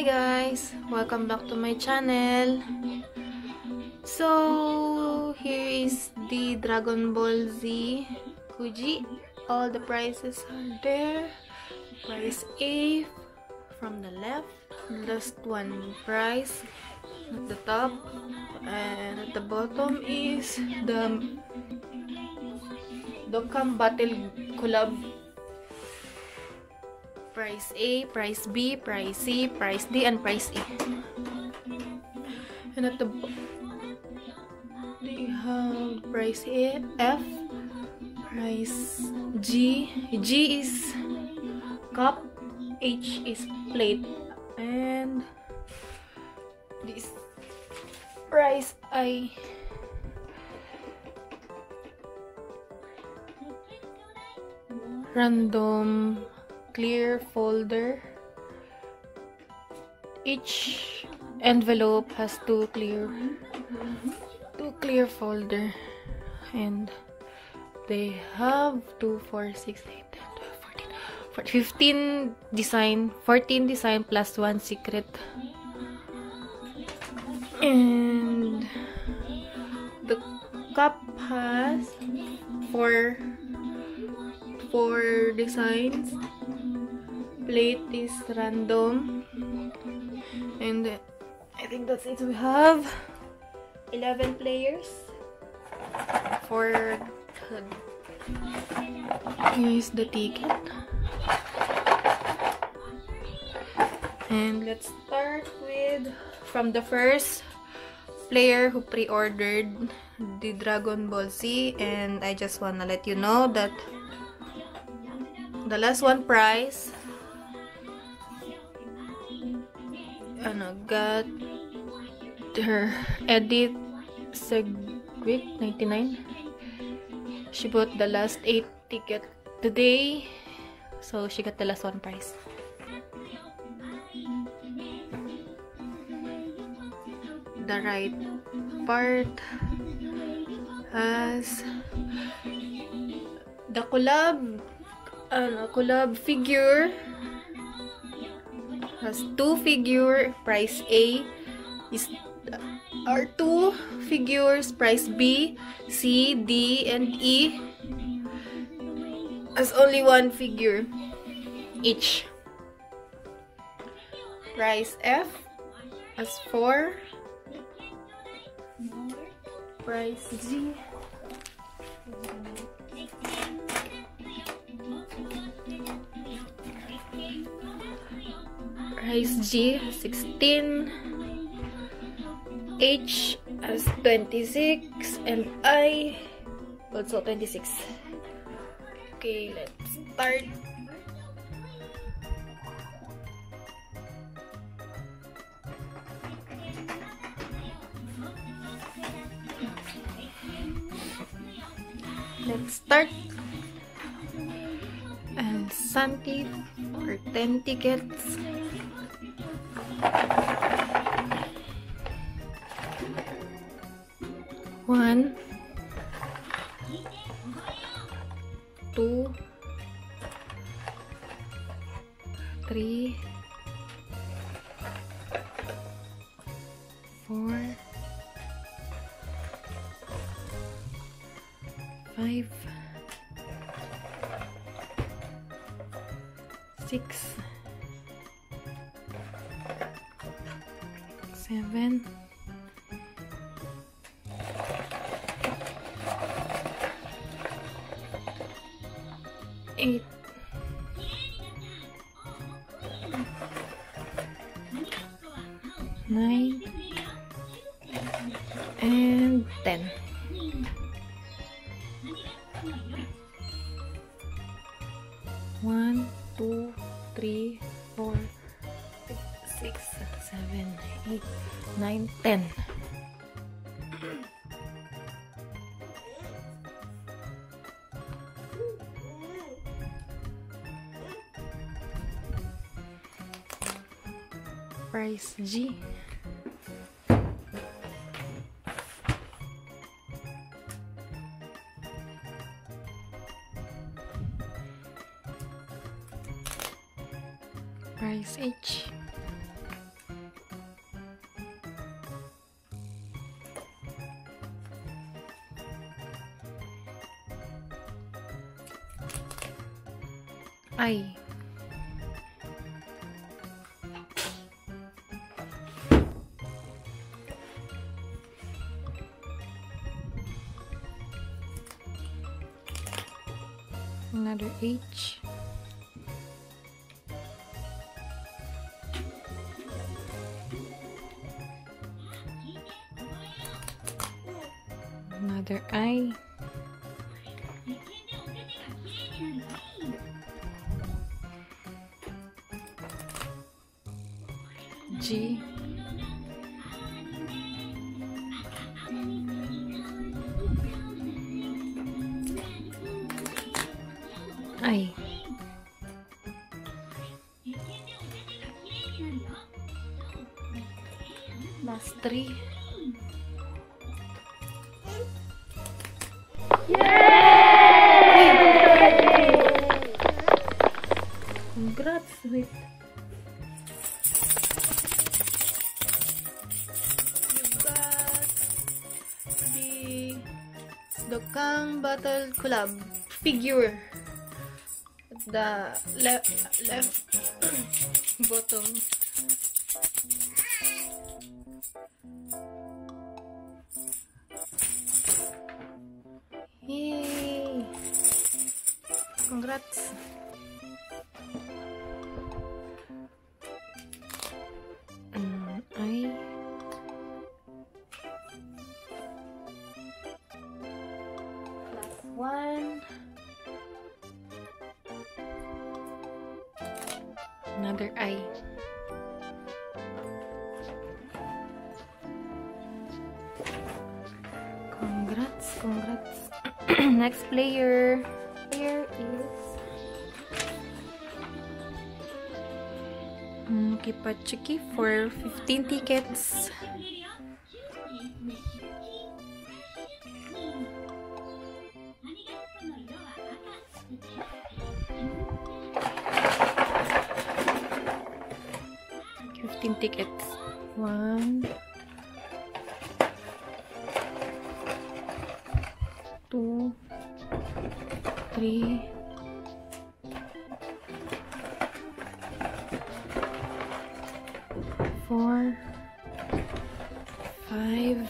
Hi guys! Welcome back to my channel. So, here is the Dragon Ball Z Kuji. All the prices are there. Price A from the left. Last one price at the top. And at the bottom is the Dokkan Battle Collab price A, price B, price C, price D, and price E. And at the they have price A, F, price G. G is cup, H is plate, and this price I. Random clear folder. Each envelope has two clear two clear folder and they have 2, 4, 6, 8, 10, 12, 14, 15 design, 14 design plus 1 secret. And the cup has 4 4 designs plate is random. And I think that's it. We have 11 players for here's the ticket. And let's start with from the first player who pre-ordered the Dragon Ball Z. And I just wanna let you know that the last one prize got her edit Segwick 99 she bought the last 8 ticket today so she got the last one prize the right part has the collab ano, collab figure has two figure price A is are two figures price B C D and E has only one figure each. Price F has four. Price G price G 16 H as 26 and I also 26 okay let's start. Let's start. And Santi for 10 tickets One, two, three, seven, eight, nine, ten. Price G. Another H. Another I. Dokang Battle Club figure. At the left left bottom. Kipachiki for 15 tickets. Fifteen tickets. One, two, three, four, five,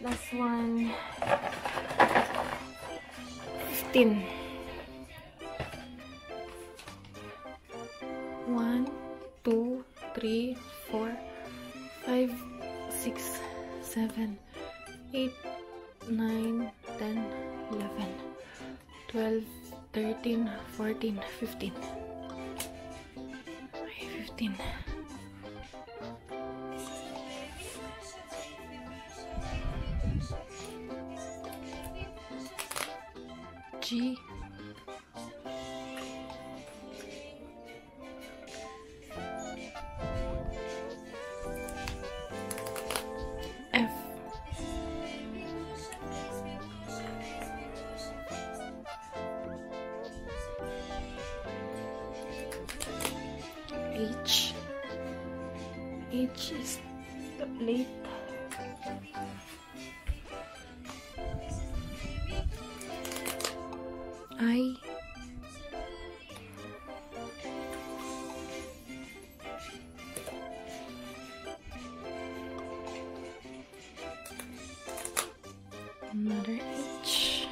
Last one. Fifteen. One, two, three, four, five, six, seven, I. Another H.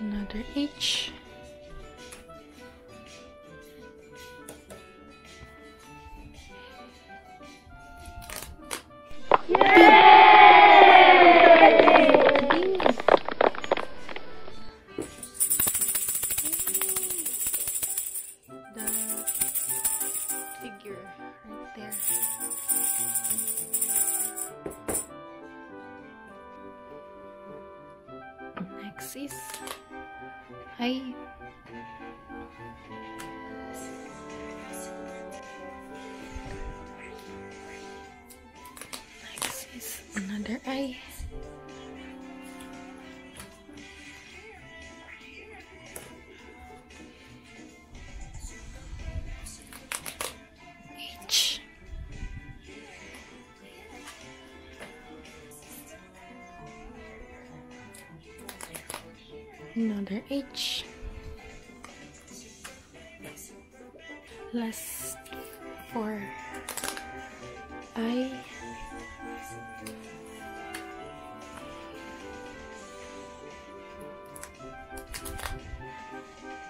Another H. The Last four. I.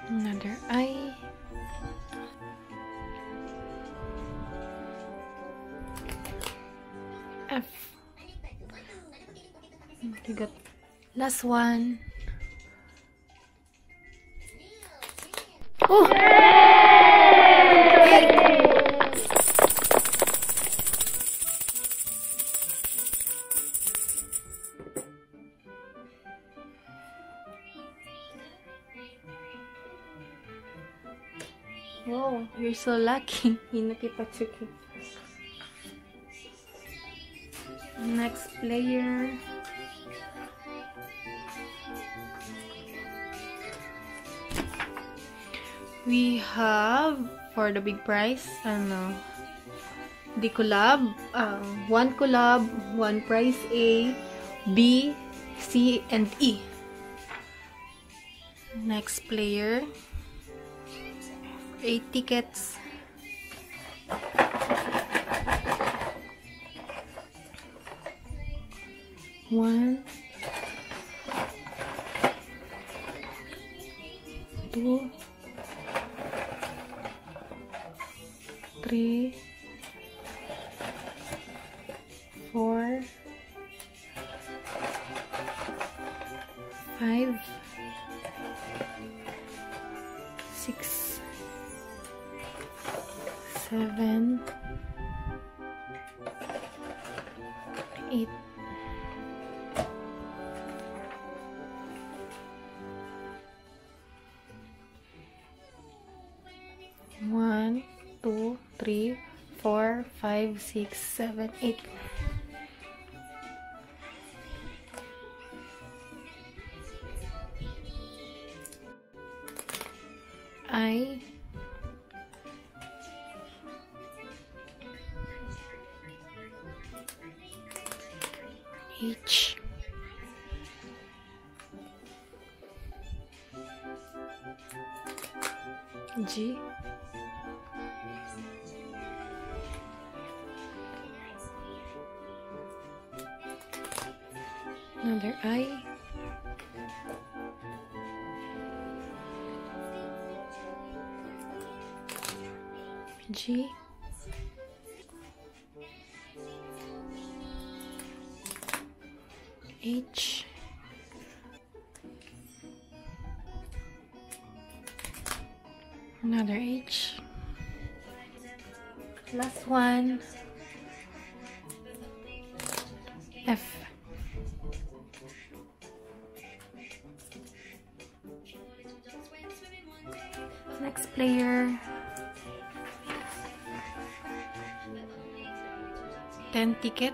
Another I. F. You got last one. Oh! So lucky. Hinakipatsuki. Next player. We have for the big prize, ano, the collab, uh, one collab, one prize A, B, C, and E. Next player, eight tickets. One, two, eight. One, two, three, four, five, six, seven, eight. G. H. Another H. Last one 10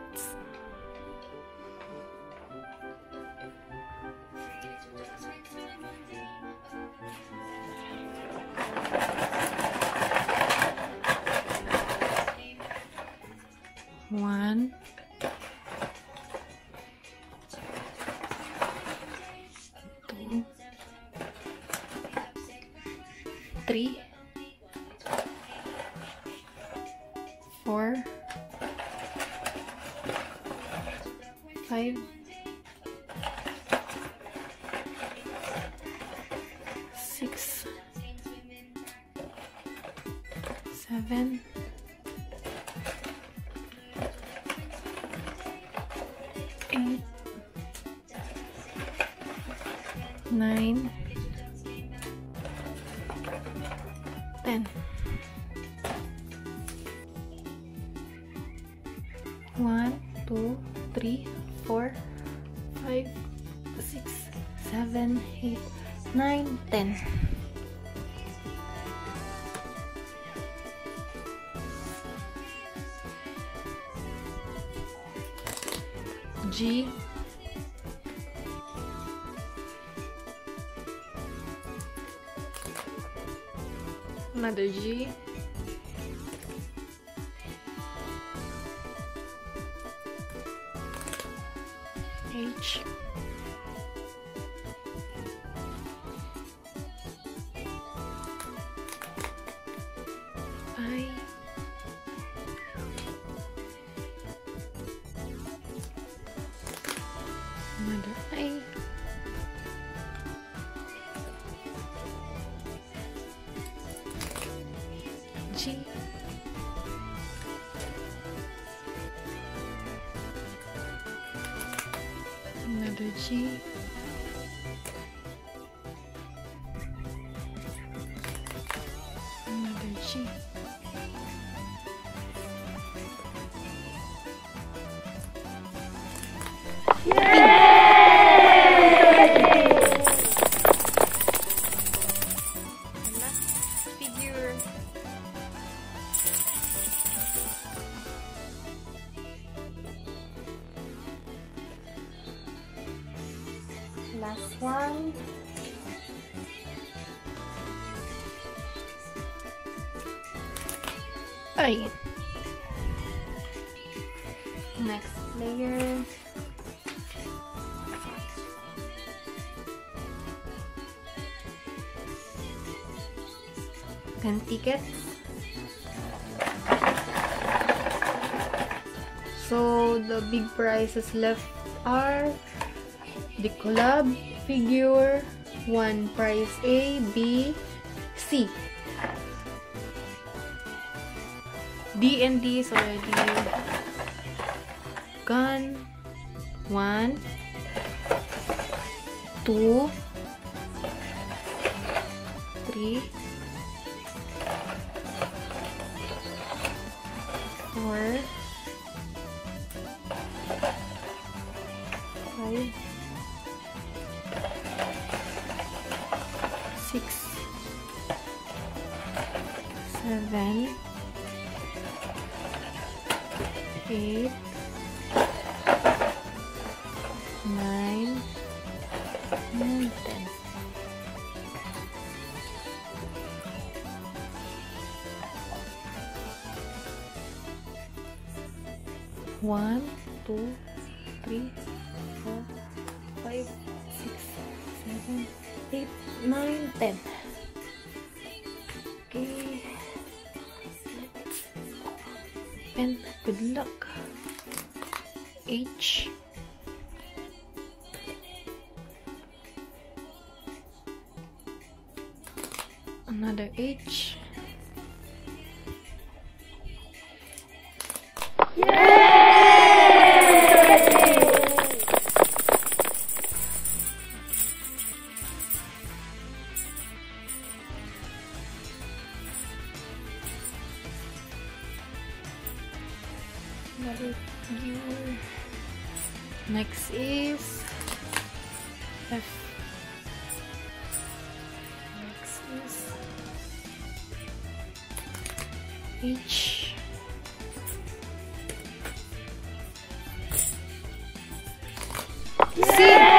G another G another prizes left are the collab figure one price A B C. D and D is already gone. One two three three, four, five, six, seven, eight, nine, ten. Okay. And good luck. H. Another H. C.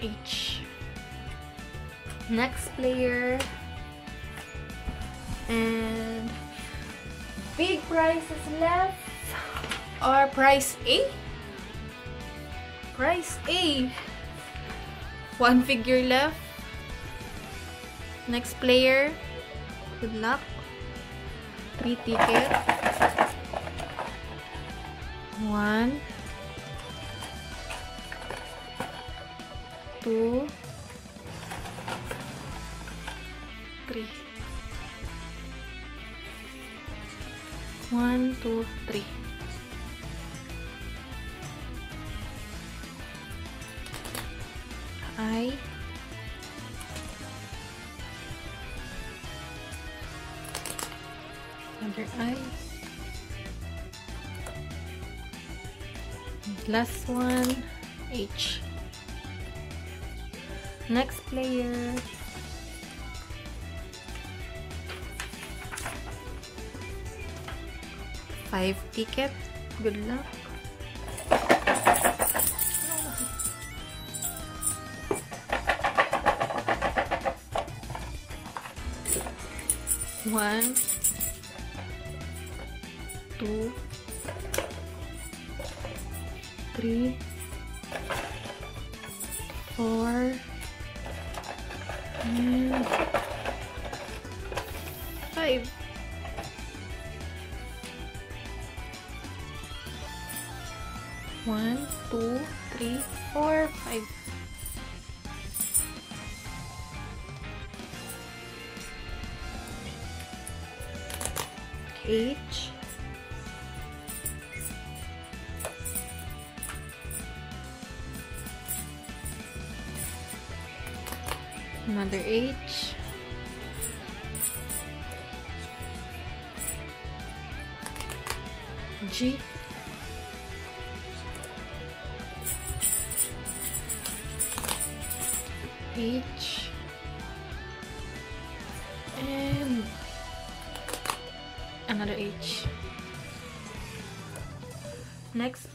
H. Next player and big prizes left or prize A. Prize A. One figure left. Next player. Good luck. Three tickets. One. Two. Three. One, two, three. I Another I. Last one, H. Next player. Five ticket. Good luck. One, two, H. another H. G. H.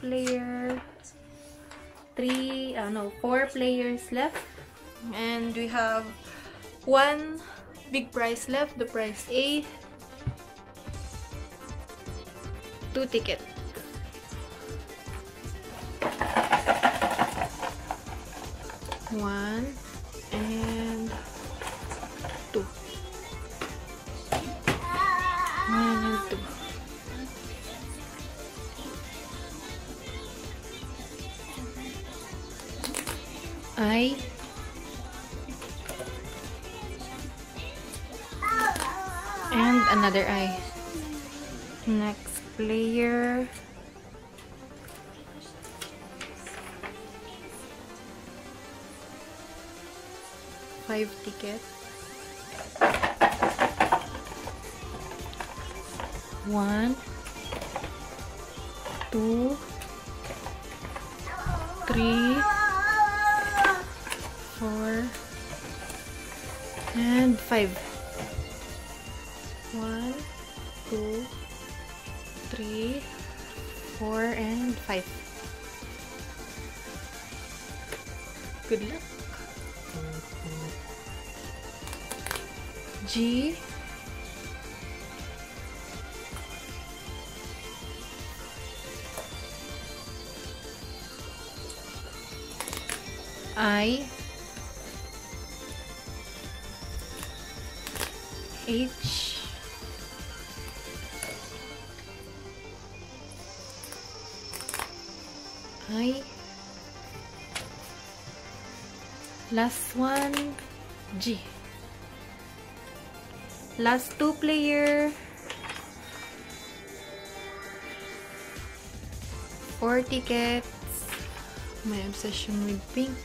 player. Three, uh, no, four players left. And we have one big prize left, the prize A. Two ticket. One and I and another eye. Next player. Five tickets. One, five. Good luck. G. I. last one. G. Last two player. 4 tickets. My obsession with pink.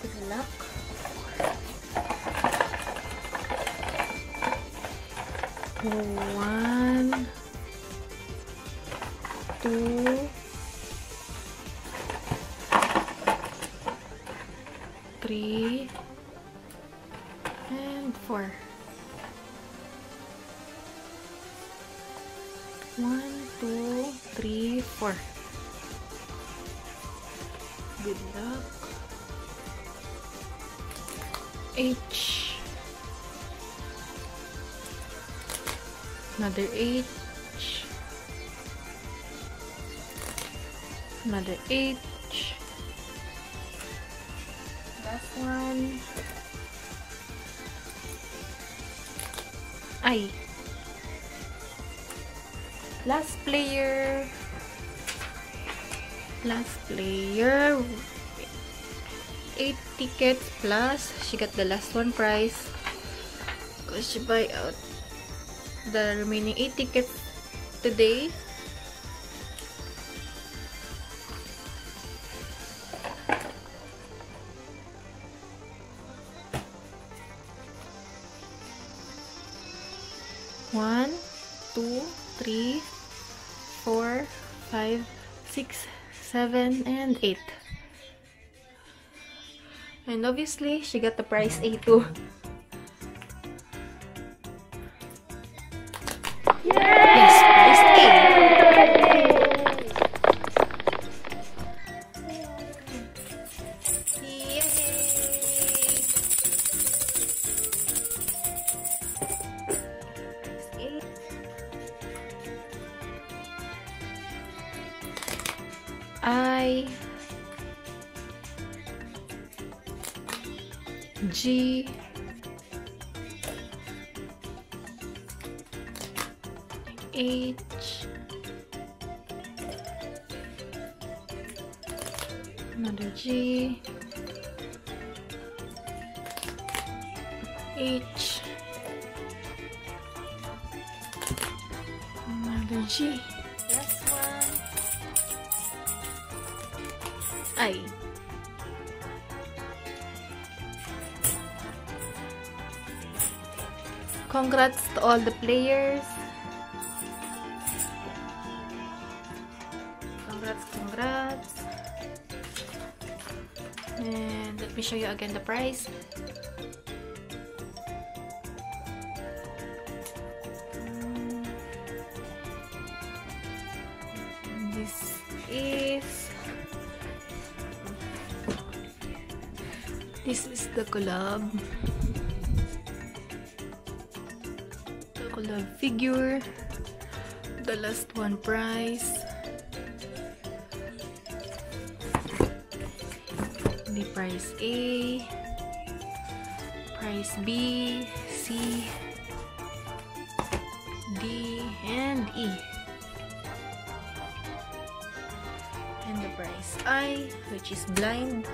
Good luck. One two three, and four. One, two, three, four. Good luck. H. Another H. Another H. one. I. Last player. Last player. 8 tickets plus she got the last one prize because she buy out the remaining 8 tickets today 7, and 8. And obviously, she got the prize A2. G. H. Another G. H. Another G Congrats to all the players. Congrats, congrats. And let me show you again the price. Mm. This is this is the collab. The figure. The last one price. The price A. Price B, C, D, and E. And the price I, which is blind.